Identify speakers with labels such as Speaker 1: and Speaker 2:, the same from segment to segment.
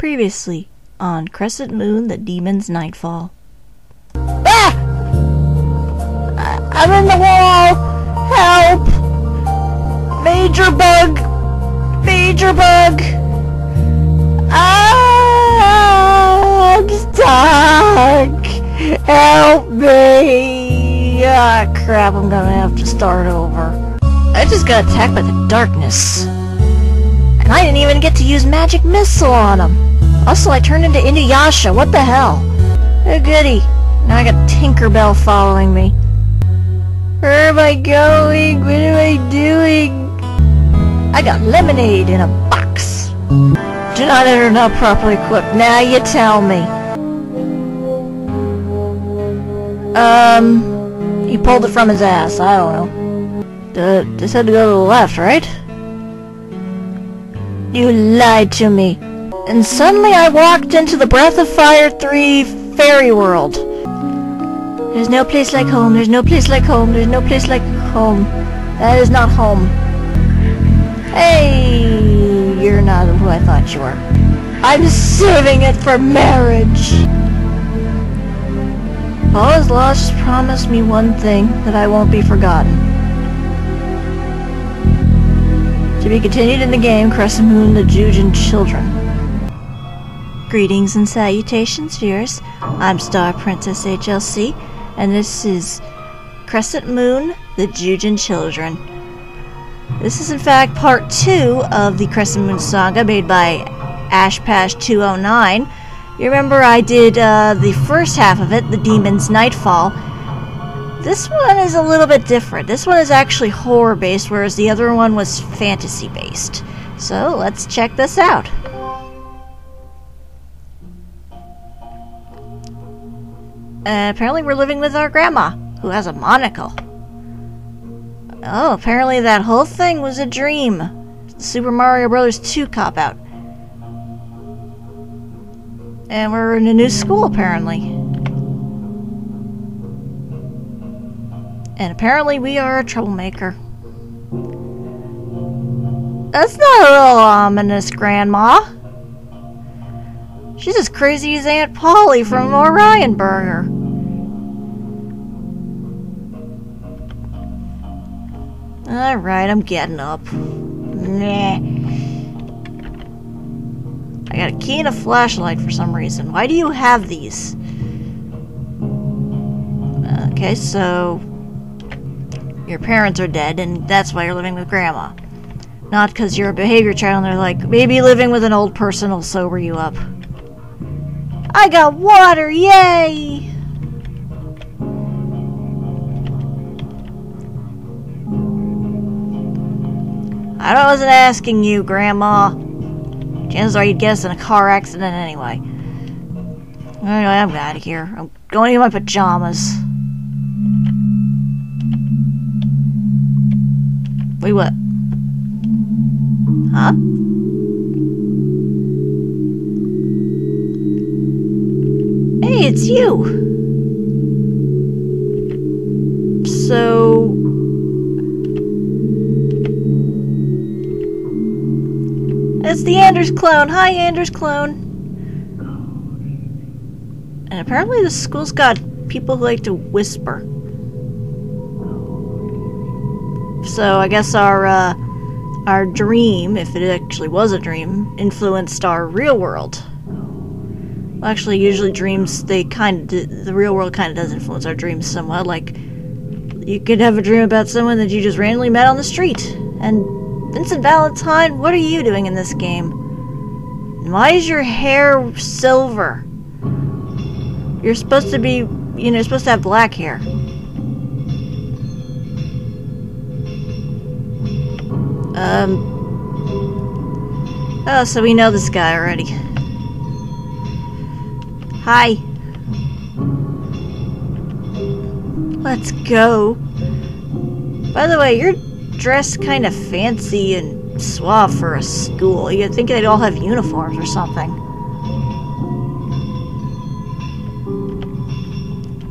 Speaker 1: Previously on Crescent Moon, the Demon's Nightfall.
Speaker 2: Ah! I'm in the wall! Help! Major bug! Major bug! Ah! I'm stuck! Help me! Ah, crap, I'm gonna have to start over. I just got attacked by the darkness. And I didn't even get to use magic missile on him. Also, I turned into Inuyasha. What the hell? Oh, goody. Now I got Tinkerbell following me. Where am I going? What am I doing? I got lemonade in a box. Do not enter not properly equipped. Now you tell me. Um, he pulled it from his ass. I don't know. Uh, this had to go to the left, right? You lied to me. And suddenly I walked into the Breath of Fire 3 fairy world. There's no place like home, there's no place like home, there's no place like home. That is not home. Hey, you're not who I thought you were. I'm saving it for marriage. All is lost promised me one thing, that I won't be forgotten. To be continued in the game, Crescent Moon, the Juujin Children.
Speaker 1: Greetings and salutations, viewers. I'm Star Princess HLC, and this is Crescent Moon, the Juujin Children. This is in fact part 2 of the Crescent Moon saga made by Ashpash 209. You remember I did uh, the first half of it, The Demon's Nightfall. This one is a little bit different. This one is actually horror based, whereas the other one was fantasy based. So let's check this out. Uh, apparently we're living with our grandma, who has a monocle. Oh, apparently that whole thing was a dream. Super Mario Bros. 2 cop out. And we're in a new school, apparently. And apparently we are a troublemaker. That's not a little ominous, Grandma. She's as crazy as Aunt Polly from Orion Burger. Alright, I'm getting up. Nah. I got a key and a flashlight for some reason. Why do you have these? Okay, so... Your parents are dead, and that's why you're living with Grandma. Not because you're a behavior child and they're like, maybe living with an old person will sober you up. I got water, yay! I wasn't asking you, Grandma. Chances are you'd guess in a car accident anyway. Anyway, I'm out of here. I'm going in my pajamas. Wait, what? Huh? Hey, it's you! So... It's the Anders clone! Hi, Anders clone! And apparently the school's got people who like to whisper. So I guess our, uh, our dream, if it actually was a dream, influenced our real world. Well, actually, usually dreams, they kind of, the real world kind of does influence our dreams somewhat. Like, you could have a dream about someone that you just randomly met on the street. And Vincent Valentine, what are you doing in this game? Why is your hair silver? You're supposed to be, you know, supposed to have black hair. Um. Oh, so we know this guy already. Hi. Let's go. By the way, you're dressed kind of fancy and suave for a school. You'd think they'd all have uniforms or something.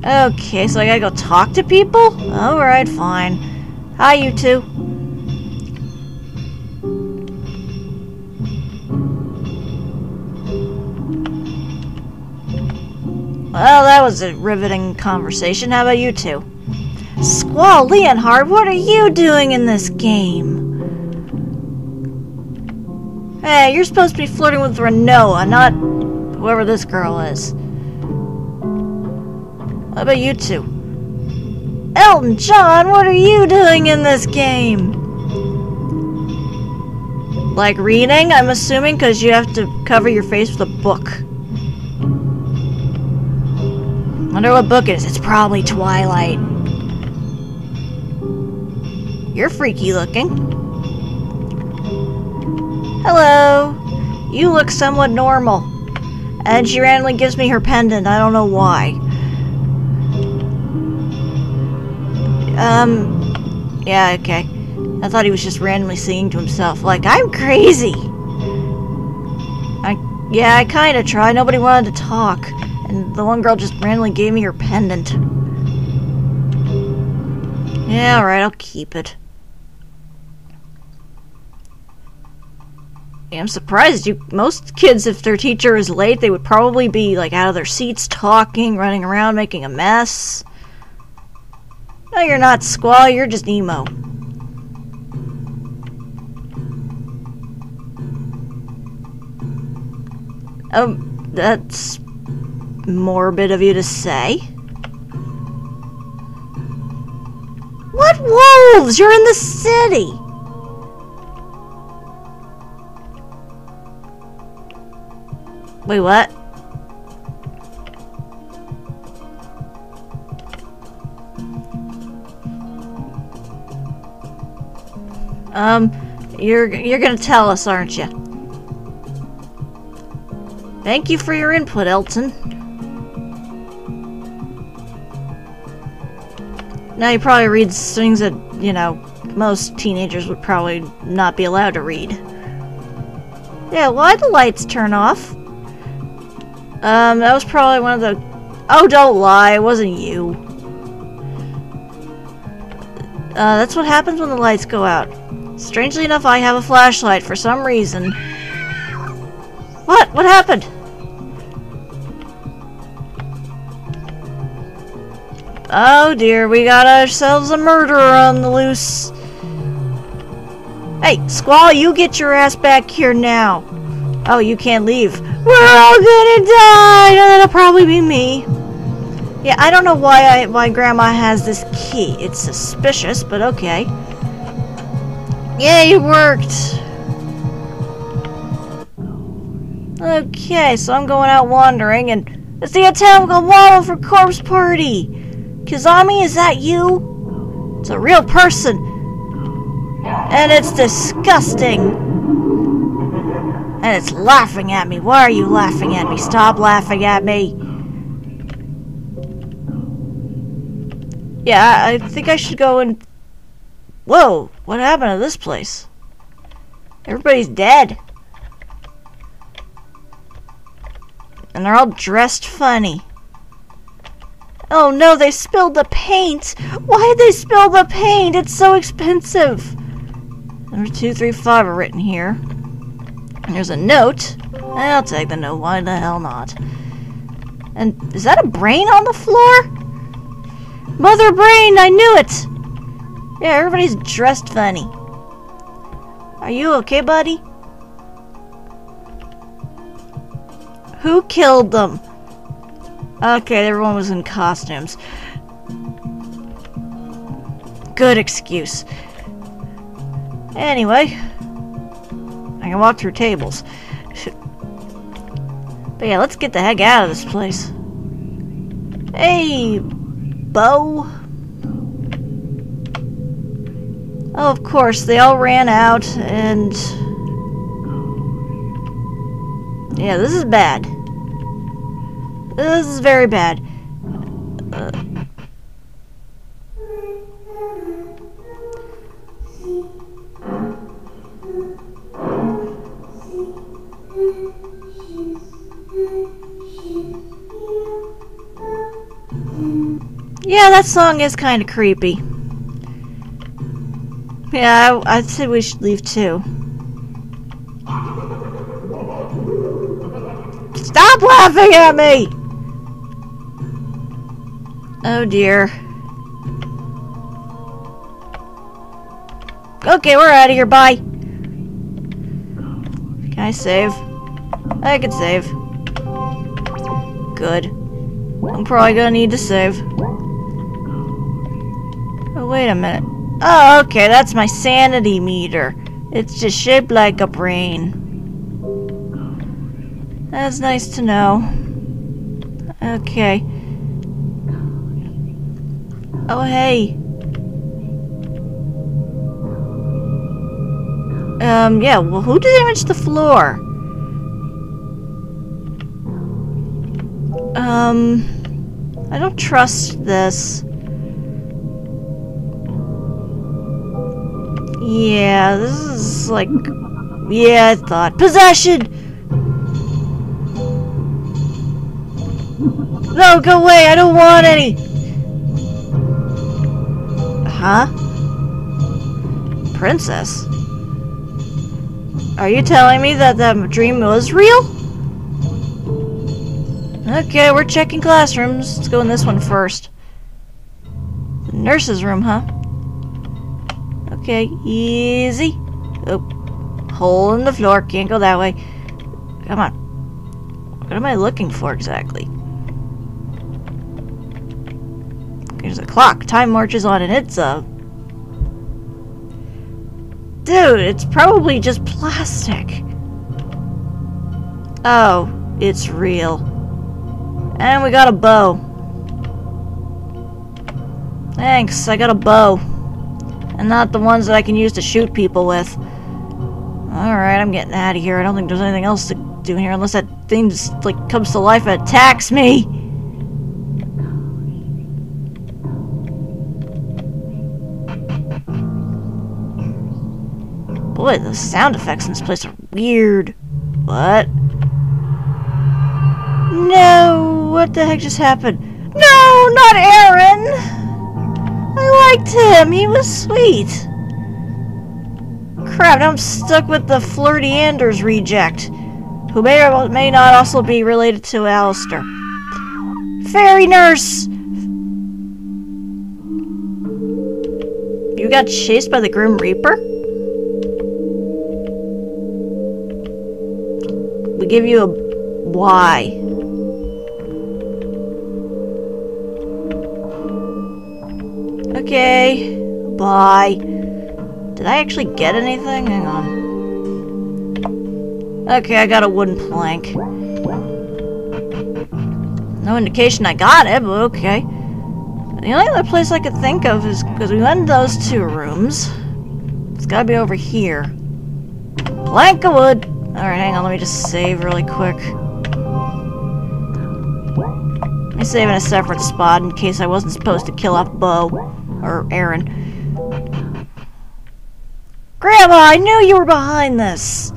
Speaker 1: Okay, so I gotta go talk to people? Alright, fine. Hi, you two. Well, that was a riveting conversation. How about you two? Squall Leonhart, what are you doing in this game? Hey, you're supposed to be flirting with Rinoa, not whoever this girl is. What about you two? Elton John, what are you doing in this game? Like reading, I'm assuming, because you have to cover your face with a book. Wonder what book it is. It's probably Twilight. You're freaky looking. Hello. You look somewhat normal. And she randomly gives me her pendant. I don't know why. Um, yeah, okay. I thought he was just randomly singing to himself, like, I'm crazy! I, yeah, I kinda tried. Nobody wanted to talk. And the one girl just randomly gave me her pendant. Yeah, alright, I'll keep it. I'm surprised. You most kids, if their teacher is late, they would probably be like out of their seats, talking, running around, making a mess. No, you're not Squall. You're just emo. Um, that's morbid of you to say. What wolves? You're in the city. Wait, what? Um, you're you're gonna tell us, aren't you? Thank you for your input, Elton. Now he probably reads things that, you know, most teenagers would probably not be allowed to read. Yeah, why'd the lights turn off? Um, that was probably one of the... Oh, don't lie, it wasn't you. Uh, that's what happens when the lights go out. Strangely enough, I have a flashlight for some reason. What? What happened? Oh dear, we got ourselves a murderer on the loose. Hey, Squall, you get your ass back here now. Oh, you can't leave. We're all gonna die! That'll probably be me. Yeah, I don't know why I, why Grandma has this key. It's suspicious, but okay. Yay, it worked! Okay, so I'm going out wandering, and it's the Atomical Model for Corpse Party! Kizami, is that you? It's a real person! And it's disgusting! And it's laughing at me. Why are you laughing at me? Stop laughing at me. Yeah, I think I should go and... Whoa, what happened to this place? Everybody's dead. And they're all dressed funny. Oh no, they spilled the paint! Why did they spill the paint? It's so expensive! Number 235 are written here. And There's a note. I'll take the note. Why the hell not? And is that a brain on the floor? Mother Brain, I knew it! Yeah, everybody's dressed funny. Are you okay, buddy? Who killed them? Okay, everyone was in costumes. Good excuse. Anyway, I can walk through tables. But yeah, let's get the heck out of this place. Hey, Beau. Oh, of course, they all ran out, and... Yeah, this is bad. This is very bad. Uh, Yeah, that song is kind of creepy. Yeah, I, I'd say we should leave too. Stop laughing at me! Oh dear. Okay, we're out of here. Bye. Can I save? I can save. Good. I'm probably gonna need to save. Oh, wait a minute. Oh, okay, that's my sanity meter. It's just shaped like a brain. That's nice to know. Okay. Oh, hey. Um, yeah, well, who damaged the floor? Um, I don't trust this. Yeah, this is like... Yeah, I thought. Possession! No, go away! I don't want any! Huh? Princess? Are you telling me that that dream was real? Okay, we're checking classrooms. Let's go in this one first. The nurse's room, huh? Okay, easy. Oh, hole in the floor. Can't go that way. Come on. What am I looking for exactly? There's a clock. Time marches on and it's a... Dude, it's probably just plastic. Oh, it's real. And we got a bow. Thanks, I got a bow. And not the ones that I can use to shoot people with. Alright, I'm getting out of here. I don't think there's anything else to do here unless that thing just, like, comes to life and attacks me. Boy, the sound effects in this place are weird. What? No! What the heck just happened? No, not Erin! I liked him. He was sweet. Crap, now I'm stuck with the Flirty Anders reject, who may or may not also be related to Alistair. Fairy nurse! You got chased by the Grim Reaper? Give you a why. Okay. Bye. Did I actually get anything? Hang on. Okay, I got a wooden plank. No indication I got it, but okay. The only other place I could think of is because we went in those two rooms. It's gotta be over here. Plank of wood! Alright, hang on, let me just save really quick. Me save in a separate spot in case I wasn't supposed to kill off Beau. Or Erin. Grandma, I knew you were behind this!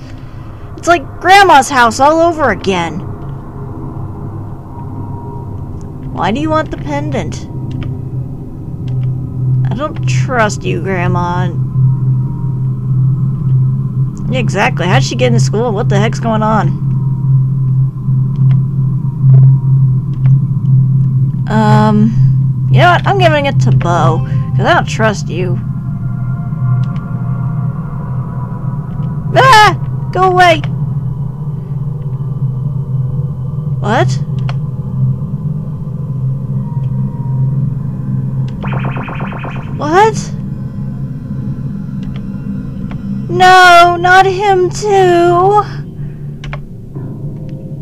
Speaker 1: It's like Grandma's house all over again. Why do you want the pendant? I don't trust you, Grandma. Exactly. How'd she get into school? What the heck's going on? Um, you know what? I'm giving it to Beau, because I don't trust you. Ah! Go away! What? What? No, not him too.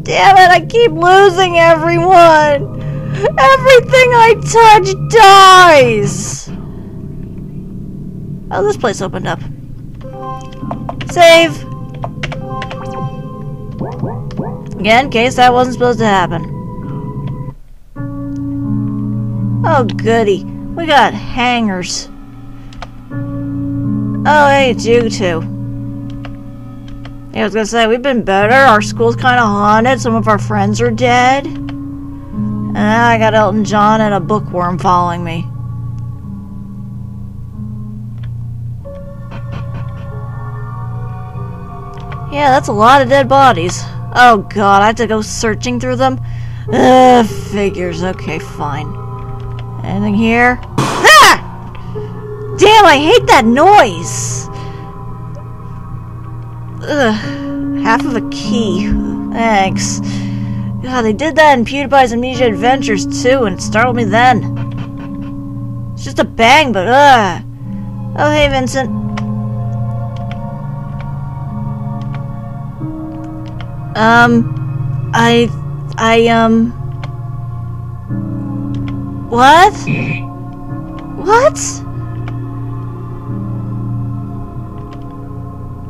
Speaker 1: Damn it, I keep losing everyone. Everything I touch dies. Oh, this place opened up. Save. Again, in case that wasn't supposed to happen. Oh, goody. We got hangers. Oh, hey, it's you two. Yeah, I was gonna say, we've been better. Our school's kind of haunted. Some of our friends are dead. And I got Elton John and a bookworm following me. Yeah, that's a lot of dead bodies. Oh god, I have to go searching through them? Ugh, figures. Okay, fine. Anything here? Damn, I hate that noise! Ugh. Half of a key. Thanks. God, they did that in PewDiePie's Amnesia Adventures too, and it startled me then. It's just a bang, but ugh. Oh, hey, Vincent. Um, I, I, um, what? What?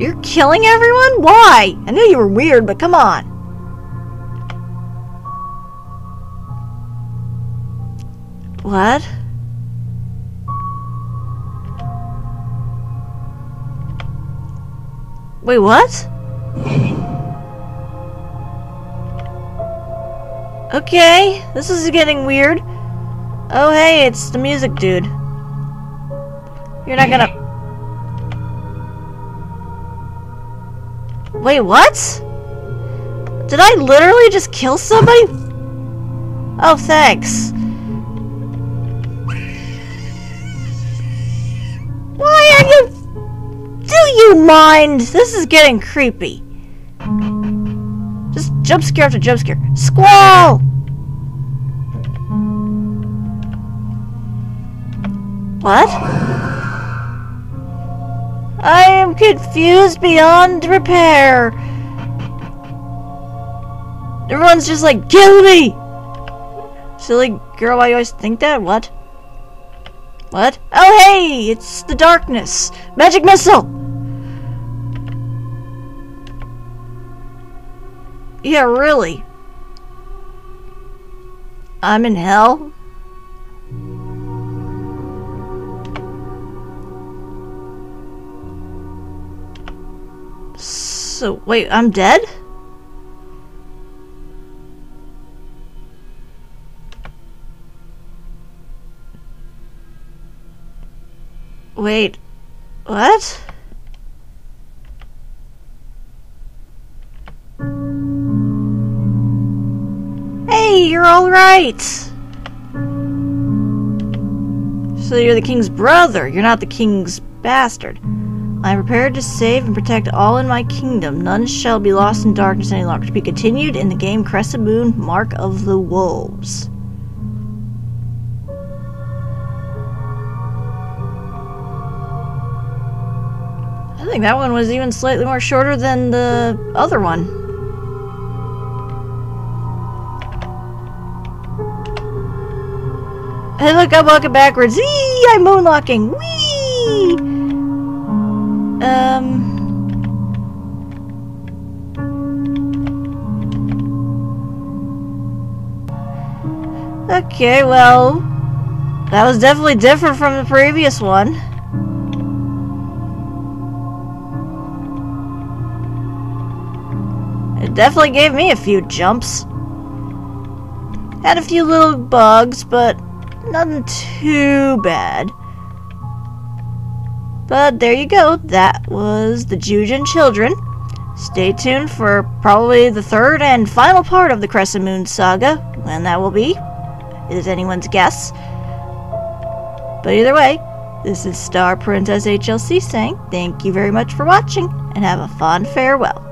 Speaker 1: You're killing everyone? Why? I knew you were weird, but come on. What? Wait, what? Okay, this is getting weird. Oh, hey, it's the music dude. You're not gonna... Wait, what? Did I literally just kill somebody? Oh, thanks. Why are you... Do you mind? This is getting creepy. Just jump scare after jump scare. Squall! What? I am confused beyond repair. Everyone's just like, kill me! Silly girl, why you always think that? What? What? Oh hey! It's the darkness! Magic missile! Yeah, really. I'm in hell? So, wait, I'm dead? Wait, what? Hey, you're alright! So you're the king's brother, you're not the king's bastard. I am prepared to save and protect all in my kingdom. None shall be lost in darkness any longer. To be continued in the game Crescent Moon Mark of the Wolves. I think that one was even slightly more shorter than the other one. Hey look, I'm walking backwards. Eee, I'm moonwalking. Whee! Um... Okay, well... That was definitely different from the previous one. It definitely gave me a few jumps. Had a few little bugs, but nothing too bad. But there you go. That was the Juujin Children. Stay tuned for probably the third and final part of the Crescent Moon saga. When that will be is anyone's guess. But either way, this is Star Princess HLC saying thank you very much for watching and have a fond farewell.